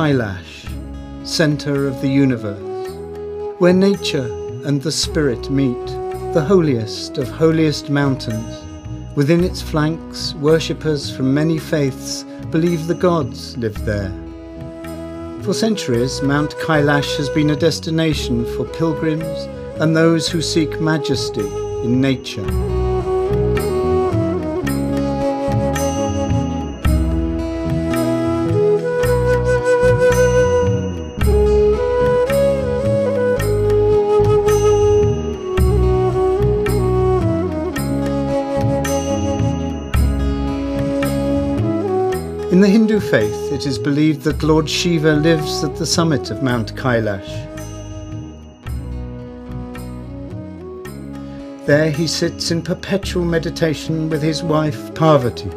Kailash, center of the universe, where nature and the spirit meet, the holiest of holiest mountains. Within its flanks, worshippers from many faiths believe the gods live there. For centuries, Mount Kailash has been a destination for pilgrims and those who seek majesty in nature. In the Hindu faith, it is believed that Lord Shiva lives at the summit of Mount Kailash. There he sits in perpetual meditation with his wife Parvati.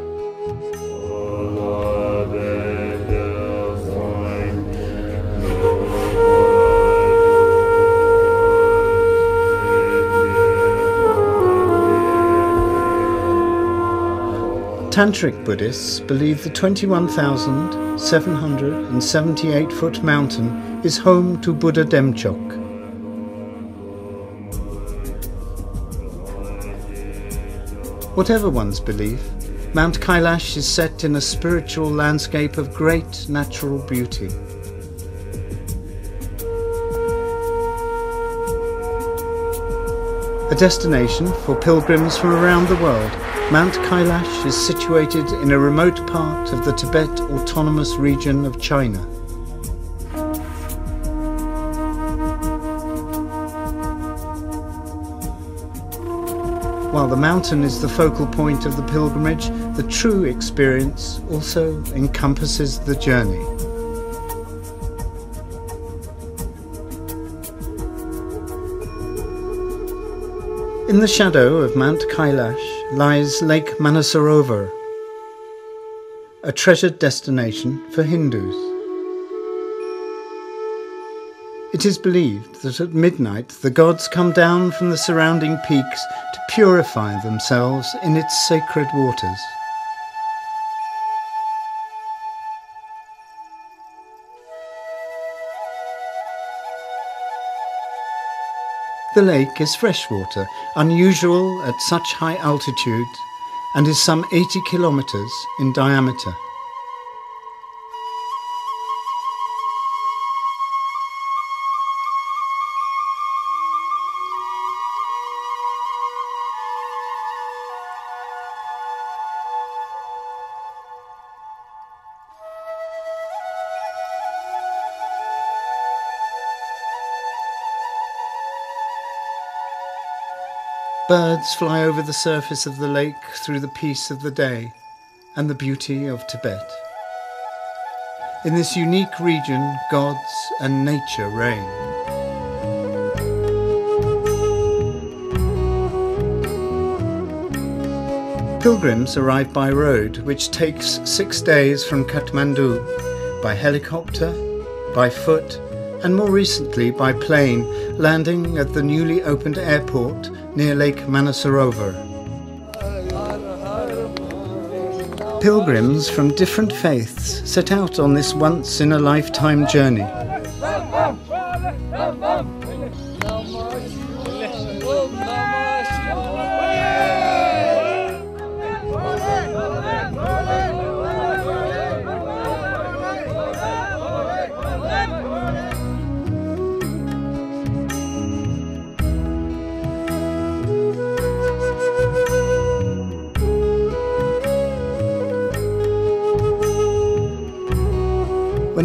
Tantric Buddhists believe the 21,778 foot mountain is home to Buddha Demchok. Whatever one's belief, Mount Kailash is set in a spiritual landscape of great natural beauty. A destination for pilgrims from around the world, Mount Kailash is situated in a remote part of the Tibet Autonomous Region of China. While the mountain is the focal point of the pilgrimage, the true experience also encompasses the journey. In the shadow of Mount Kailash lies Lake Manasarovar, a treasured destination for Hindus. It is believed that at midnight the gods come down from the surrounding peaks to purify themselves in its sacred waters. The lake is freshwater, unusual at such high altitude, and is some 80 kilometers in diameter. Birds fly over the surface of the lake through the peace of the day and the beauty of Tibet. In this unique region, gods and nature reign. Pilgrims arrive by road, which takes six days from Kathmandu, by helicopter, by foot, and more recently by plane, landing at the newly opened airport near Lake Manasarovar. Pilgrims from different faiths set out on this once in a lifetime journey.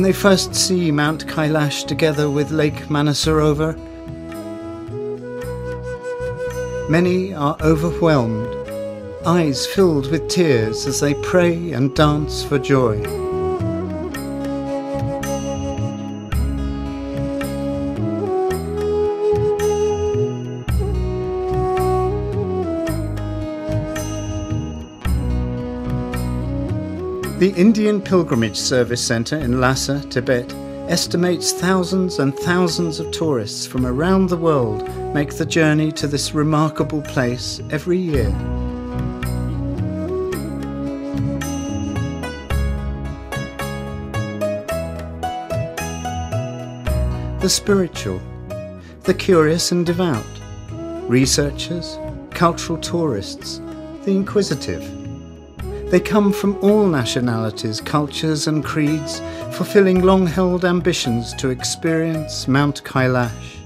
They first see Mount Kailash together with Lake Manasarovar, many are overwhelmed, eyes filled with tears as they pray and dance for joy. The Indian Pilgrimage Service Centre in Lhasa, Tibet, estimates thousands and thousands of tourists from around the world make the journey to this remarkable place every year. the spiritual, the curious and devout, researchers, cultural tourists, the inquisitive. They come from all nationalities, cultures, and creeds, fulfilling long held ambitions to experience Mount Kailash.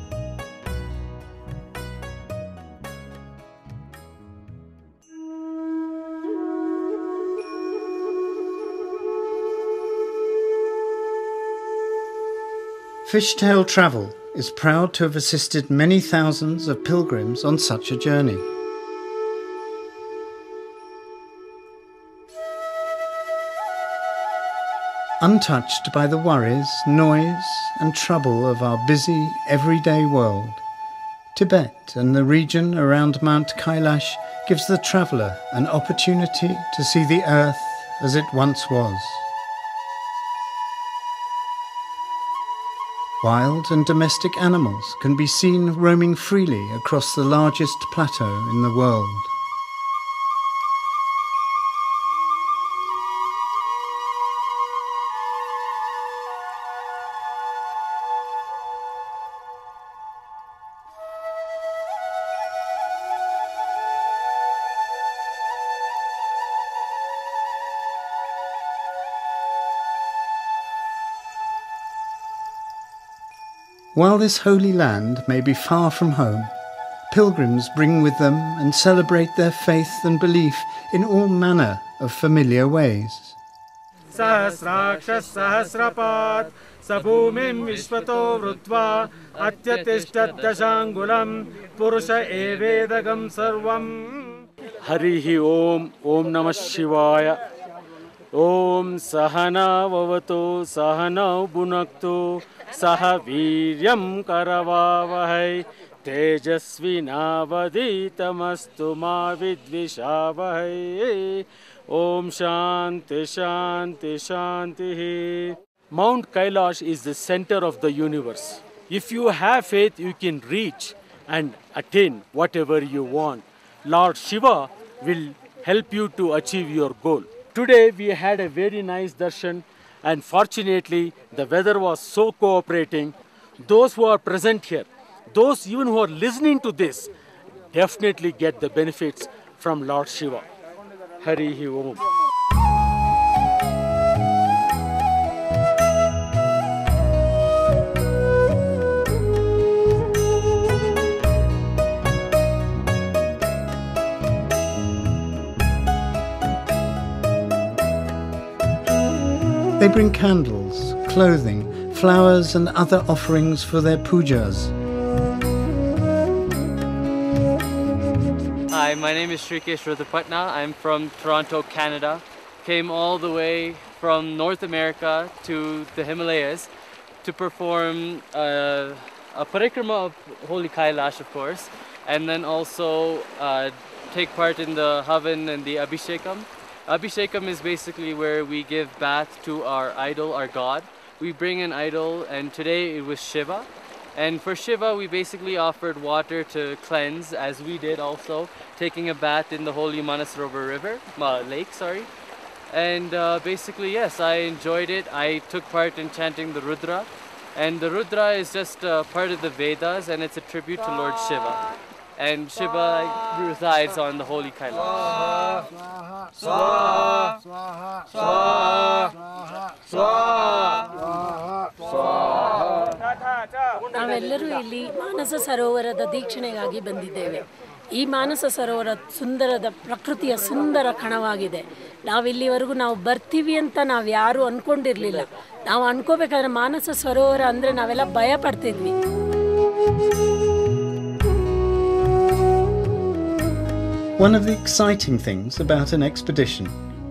Fishtail Travel is proud to have assisted many thousands of pilgrims on such a journey. Untouched by the worries, noise, and trouble of our busy, everyday world, Tibet and the region around Mount Kailash gives the traveller an opportunity to see the earth as it once was. Wild and domestic animals can be seen roaming freely across the largest plateau in the world. While this holy land may be far from home, pilgrims bring with them and celebrate their faith and belief in all manner of familiar ways. सहस्राक्षसहस्रपात् स भूमिं विश्वतो वृत्वा अत्यतिष्ठद्दशाङ्गुलं पुरुष एवेदगं सर्वम् हरिः ओम् ॐ नमः शिवाय ॐ सहनाववतु सहनौ भुनक्तु सह वीर्यं करवावहै तेजस्विनावधीतमस्तु मा विद्विषावहै ॐ शान्ति शान्ति शान्तिः Mount Kailash is the center of the universe. If you have faith, you can reach and attain whatever you want. Lord Shiva will help you to achieve your goal. Today we had a very nice darshan and fortunately the weather was so cooperating. Those who are present here, those even who are listening to this, definitely get the benefits from Lord Shiva. Hari Om. They bring candles, clothing, flowers, and other offerings for their pujas. Hi, my name is Shrikesh Ruthapatna. I'm from Toronto, Canada. Came all the way from North America to the Himalayas to perform uh, a parikrama of Holy Kailash, of course, and then also uh, take part in the Havan and the Abhishekam. Abhishekam is basically where we give bath to our idol, our god. We bring an idol, and today it was Shiva. And for Shiva, we basically offered water to cleanse, as we did also, taking a bath in the holy Manasarovar River, uh, lake, sorry. And uh, basically, yes, I enjoyed it. I took part in chanting the Rudra. And the Rudra is just uh, part of the Vedas, and it's a tribute to Lord Shiva. And Shiva resides on the holy Kailash. Swaha, swaha, swaha, swaha, swaha, swaha. ನಾವೆಲ್ಲರೂ ಇಲ್ಲಿ ಮಾನಸ ಸರೋವರದ ದೀಕ್ಷಣೆಗಾಗಿ ಬಂದಿದ್ದೇವೆ ಈ ಮಾನಸ ಸರೋವರ ಸುಂದರದ ಪ್ರಕೃತಿಯ ಸುಂದರ ಕಣವಾಗಿದೆ ನಾವಿಲ್ಲಿವರೆಗೂ ನಾವು ಬರ್ತೀವಿ ಅಂತ ನಾವು ಯಾರೂ ಅಂದ್ಕೊಂಡಿರಲಿಲ್ಲ ನಾವು ಅನ್ಕೋಬೇಕಾದ್ರೆ ಮಾನಸ ಸರೋವರ ಅಂದರೆ ನಾವೆಲ್ಲ ಭಯ ಪಡ್ತಿದ್ವಿ One of the exciting things about an expedition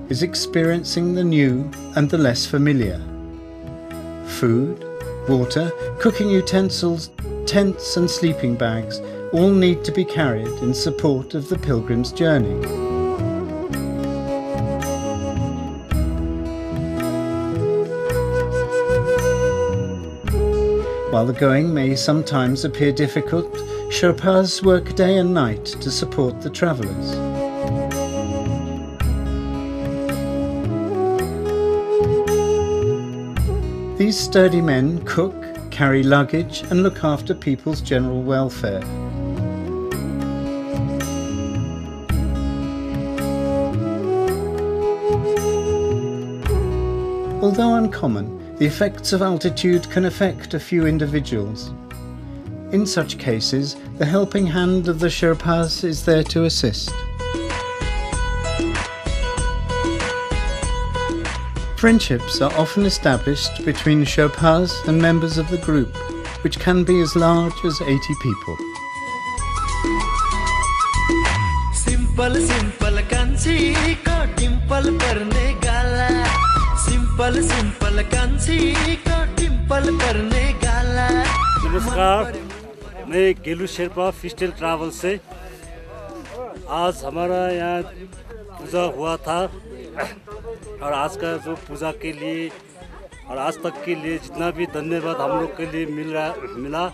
is experiencing the new and the less familiar. Food, water, cooking utensils, tents, and sleeping bags all need to be carried in support of the pilgrim's journey. While the going may sometimes appear difficult, Sherpas work day and night to support the travellers. These sturdy men cook, carry luggage, and look after people's general welfare. Although uncommon, the effects of altitude can affect a few individuals. In such cases, the helping hand of the Sherpas is there to assist. Friendships are often established between Sherpas and members of the group, which can be as large as 80 people. Simple simple कान्छीको Dimple पर्ने गाला simple simple कान्छीको Dimple पर्ने गाला नमस्कार मैं गेलू Sherpa फिस्टल travel से। आज हमारा यहाँ पूजा हुआ था। और आज का जो पूजा के लिए और आज तक के लिए जितना भी धन्यवाद हम लोग के लिए मिल रहा, मिला,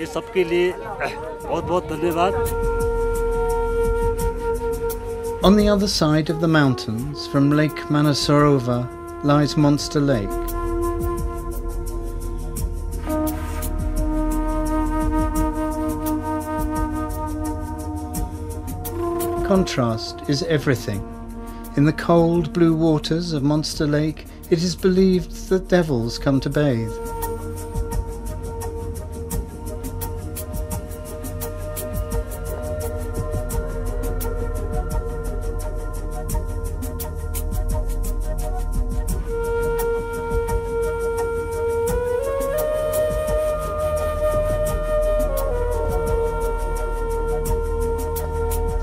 ये सबके लिए बहुत बहुत धन्यवाद। On the other side of the mountains, from Lake Manasarova lies Monster Lake. Contrast is everything. In the cold blue waters of Monster Lake, it is believed that devils come to bathe.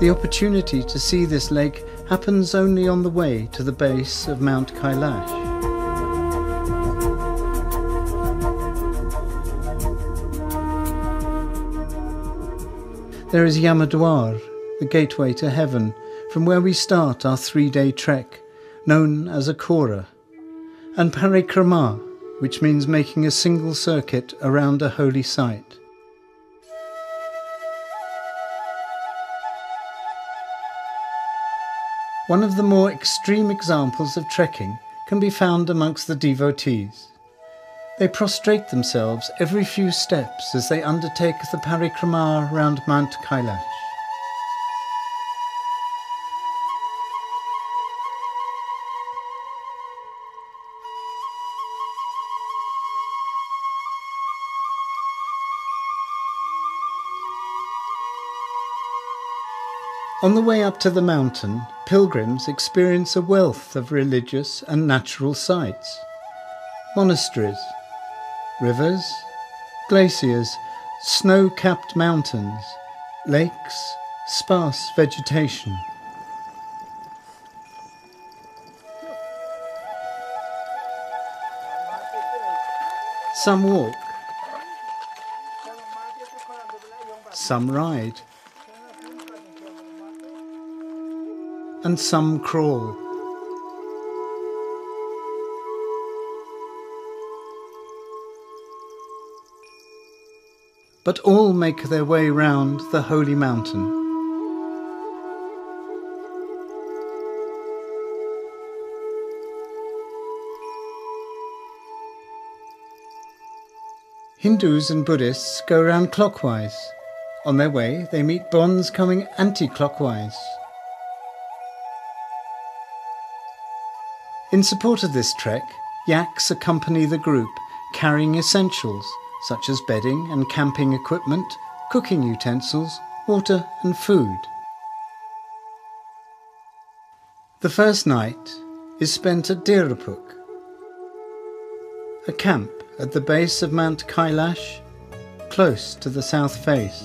The opportunity to see this lake happens only on the way to the base of Mount Kailash. There is Yamadwar, the gateway to heaven, from where we start our three day trek, known as a Kora, and Parikrama, which means making a single circuit around a holy site. One of the more extreme examples of trekking can be found amongst the devotees. They prostrate themselves every few steps as they undertake the parikrama round Mount Kailash. On the way up to the mountain, pilgrims experience a wealth of religious and natural sights. Monasteries, rivers, glaciers, snow capped mountains, lakes, sparse vegetation. Some walk, some ride, and some crawl. But all make their way round the holy mountain. Hindus and Buddhists go round clockwise. On their way, they meet Bons coming anti clockwise. In support of this trek, yaks accompany the group carrying essentials such as bedding and camping equipment, cooking utensils, water, and food. The first night is spent at Dirapuk, a camp at the base of Mount Kailash, close to the south face.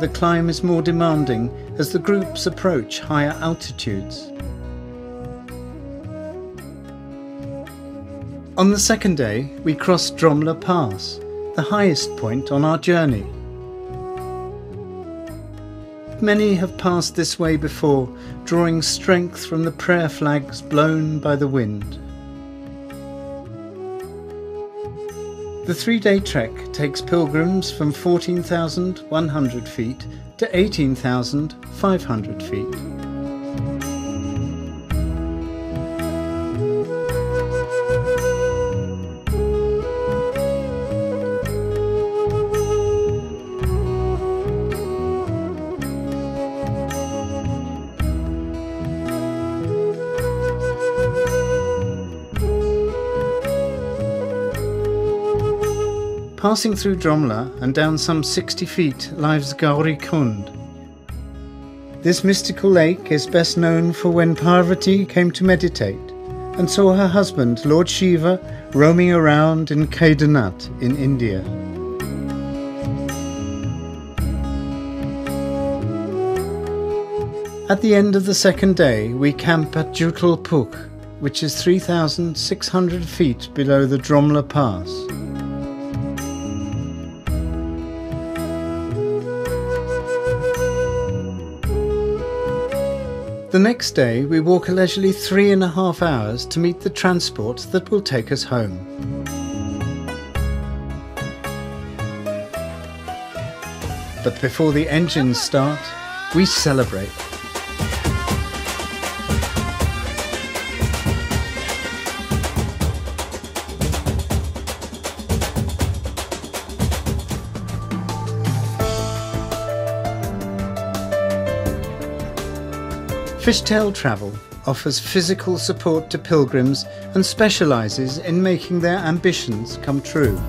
The climb is more demanding as the groups approach higher altitudes. On the second day, we crossed Dromla Pass, the highest point on our journey. Many have passed this way before, drawing strength from the prayer flags blown by the wind. The three day trek takes pilgrims from 14,100 feet to 18,500 feet. Passing through Dromla and down some 60 feet lies Gauri Kund. This mystical lake is best known for when Parvati came to meditate and saw her husband, Lord Shiva, roaming around in Kedarnath in India. At the end of the second day, we camp at Jutalpuk, which is 3,600 feet below the Dromla Pass. The next day, we walk a leisurely three and a half hours to meet the transport that will take us home. But before the engines start, we celebrate. Fishtail Travel offers physical support to pilgrims and specialises in making their ambitions come true.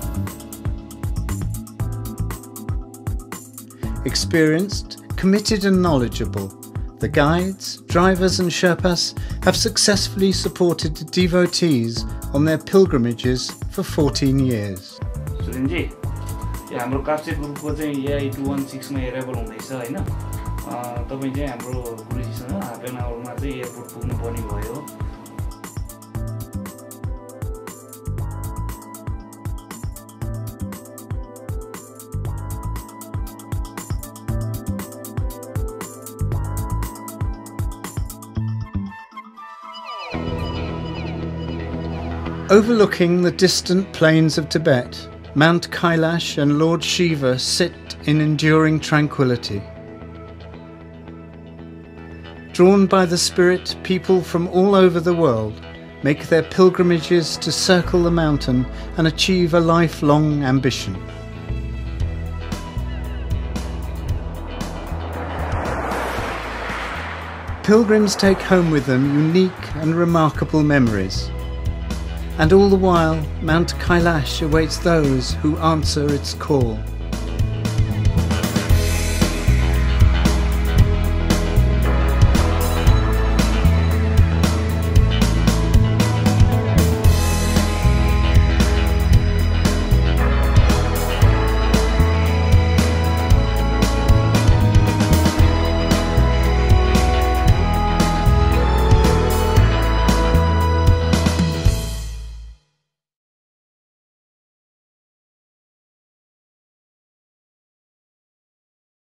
Experienced, committed and knowledgeable, the guides, drivers and Sherpas have successfully supported devotees on their pilgrimages for 14 years. सुरेनजी यो हाम्रो काप्से ग्रुपको चाहिँ AI to one सिक्समा arrival हुँदैछ होइन अँ, तपाईँ चाहिँ हाम्रो गुरुजीसँग half an आवरमा चाहिँ airport पुग्नुपर्ने भयो Overlooking the distant plains of Tibet, Mount Kailash and Lord Shiva sit in enduring tranquility. Drawn by the spirit, people from all over the world make their pilgrimages to circle the mountain and achieve a lifelong ambition. Pilgrims take home with them unique and remarkable memories. And all the while, Mount Kailash awaits those who answer its call.